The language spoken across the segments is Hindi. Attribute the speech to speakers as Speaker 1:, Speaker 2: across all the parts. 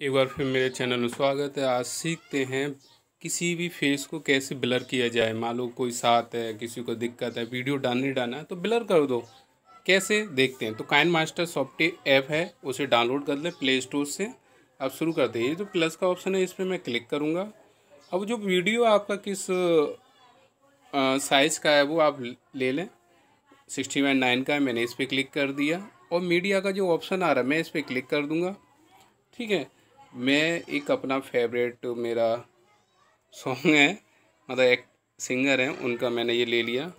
Speaker 1: एक बार फिर मेरे चैनल में स्वागत है। आज सीखते हैं किसी भी फेस को कैसे ब्लर किया जाए। मान लो कोई साथ है, किसी को दिक्कत है, वीडियो डालने डालना है तो ब्लर कर दो। कैसे? देखते हैं। तो काइन मास्टर सॉफ्टवेयर ऐप है, उसे डाउनलोड कर लें प्ले स्टोर से। अब शुरू कर दें ये जो प्लस का ऑप्शन है, इस पर मैं क्लिक करूँगा। अब जो वीडियो आपका किस साइज़ का है, वो आप ले लें। सिक्सटी वन नाइन का है, मैंने इस पर क्लिक कर दिया। और मीडिया का जो ऑप्शन आ रहा है, मैं इस पर क्लिक कर दूँगा। ठीक है? मैं एक अपना फेवरेट मेरा सॉन्ग है। मतलब एक सिंगर है, उनका मैंने ये ले लिया।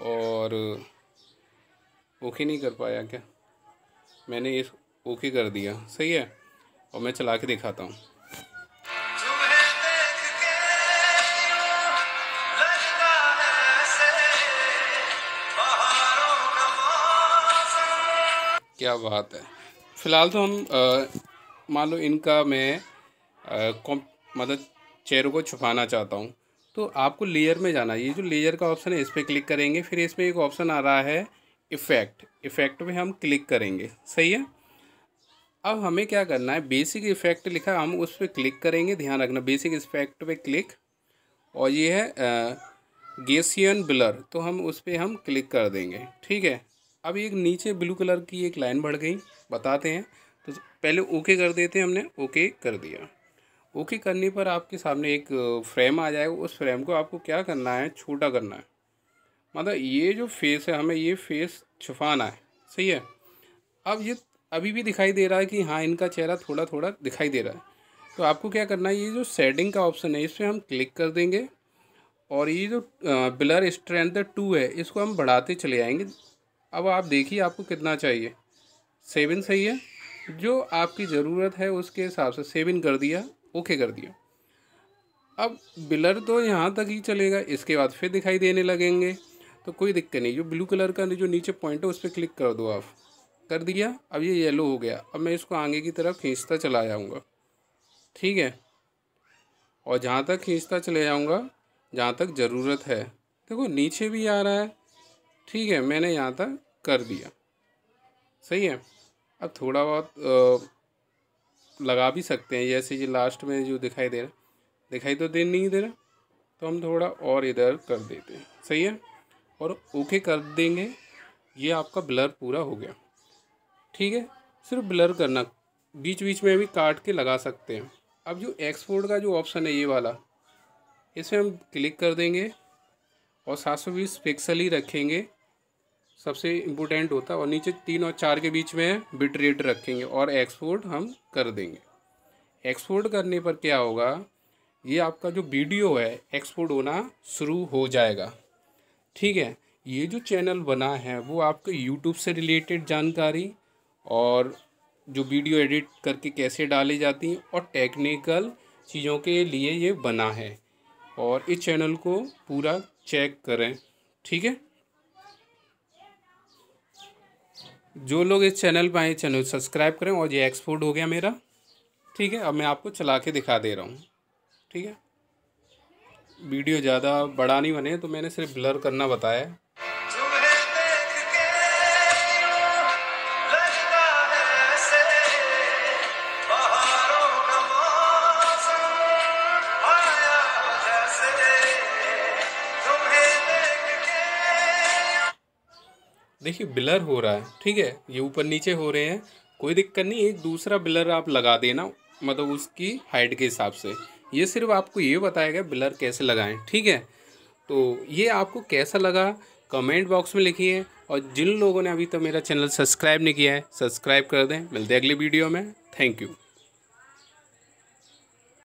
Speaker 1: और ओके नहीं कर पाया क्या? मैंने इस ओके कर दिया। सही है? और मैं चला के दिखाता हूँ। क्या बात है। फ़िलहाल तो हम मान लो इनका मैं कॉम मतलब चेहरों को छुपाना चाहता हूँ। तो आपको लेयर में जाना ये जो लेयर का ऑप्शन है, इस पर क्लिक करेंगे, फिर इसमें एक ऑप्शन आ रहा है इफ़ेक्ट इफ़ेक्ट में हम क्लिक करेंगे। सही है? अब हमें क्या करना है? बेसिक इफ़ेक्ट लिखा, हम उस पर क्लिक करेंगे, ध्यान रखना। बेसिक इफ़ेक्ट पे क्लिक और ये है गेसियन ब्लर तो हम उस पर हम क्लिक कर देंगे। ठीक है? अब एक नीचे ब्लू कलर की एक लाइन बढ़ गई। बताते हैं। तो पहले ओके कर देते हैं हमने, ओके कर दिया। ओके करने पर आपके सामने एक फ्रेम आ जाएगा। उस फ्रेम को आपको क्या करना है? छोटा करना है। मतलब ये जो फेस है, हमें ये फेस छुपाना है। सही है? अब ये अभी भी दिखाई दे रहा है कि हाँ इनका चेहरा थोड़ा थोड़ा दिखाई दे रहा है। तो आपको क्या करना है? ये जो सेटिंग का ऑप्शन है, इस पर हम क्लिक कर देंगे। और ये जो ब्लर स्ट्रेंथ टू है, इसको हम बढ़ाते चले आएँगे अब आप देखिए आपको कितना चाहिए। सेवन सही है? जो आपकी ज़रूरत है उसके हिसाब से सेवन कर दिया ओके कर दिया। अब बिलर तो यहाँ तक ही चलेगा, इसके बाद फिर दिखाई देने लगेंगे। तो कोई दिक्कत नहीं, जो ब्लू कलर का जो नीचे पॉइंट है उस पर क्लिक कर दो आप। कर दिया, अब ये येलो हो गया। अब मैं इसको आगे की तरफ़ खींचता चला जाऊँगा। ठीक है? और जहाँ तक खींचता चले जाऊँगा, जहाँ तक ज़रूरत है। देखो, नीचे भी आ रहा है। ठीक है, मैंने यहाँ तक कर दिया। सही है? अब थोड़ा बहुत लगा भी सकते हैं। जैसे ये लास्ट में जो दिखाई दे रहा, दिखाई तो दे नहीं दे रहा तो हम थोड़ा और इधर कर देते हैं। सही है? और ओके कर देंगे। ये आपका ब्लर पूरा हो गया। ठीक है? सिर्फ़ ब्लर करना। बीच बीच में भी काट के लगा सकते हैं। अब जो एक्सपोर्ट का जो ऑप्शन है, ये वाला इसमें हम क्लिक कर देंगे और सात सौ बीस पिक्सल ही रखेंगे। सबसे इम्पोर्टेंट होता है और नीचे तीन और चार के बीच में बिट रेट रखेंगे और एक्सपोर्ट हम कर देंगे। एक्सपोर्ट करने पर क्या होगा? ये आपका जो वीडियो है एक्सपोर्ट होना शुरू हो जाएगा। ठीक है? ये जो चैनल बना है, वो आपके यूट्यूब से रिलेटेड जानकारी और जो वीडियो एडिट करके कैसे डाली जाती हैं और टेक्निकल चीज़ों के लिए ये बना है। और इस चैनल को पूरा चेक करें। ठीक है? जो लोग इस चैनल पर आए चैनल सब्सक्राइब करें और ये एक्सपोर्ट हो गया मेरा। ठीक है, अब मैं आपको चला के दिखा दे रहा हूँ। ठीक है? वीडियो ज़्यादा बड़ा नहीं बने तो मैंने सिर्फ़ ब्लर करना बताया देखिए, ब्लर हो रहा है, ठीक है? ये ऊपर नीचे हो रहे हैं। कोई दिक्कत नहीं, एक दूसरा ब्लर आप लगा देना मतलब उसकी हाइट के हिसाब से। ये सिर्फ़ आपको ये बताएगा ब्लर कैसे लगाएँ, ठीक है? तो ये आपको कैसा लगा, कमेंट बॉक्स में लिखिए। और जिन लोगों ने अभी तक तो मेरा चैनल सब्सक्राइब नहीं किया है, सब्सक्राइब कर दें। मिलते हैं अगली वीडियो में। Thank you.